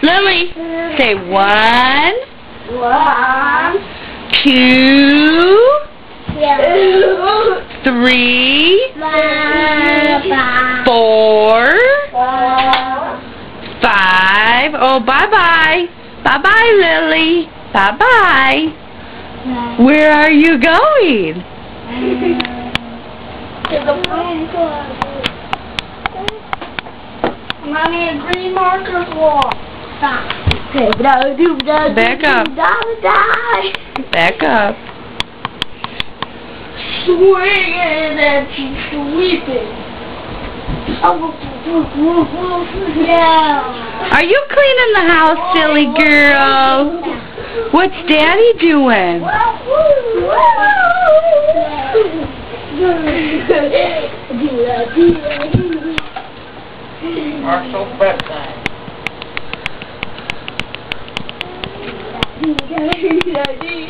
Lily, say one, One, two, two, three, five, four, four, five. Oh, bye-bye. Bye-bye, Lily. Bye-bye. Where are you going? to the closet. Mommy, a green marker's wall. Stop. Back up. Back up. Swinging and sweeping. Oh, yeah. Are you cleaning the house, silly oh, girl? What's Daddy doing? 你该是 can.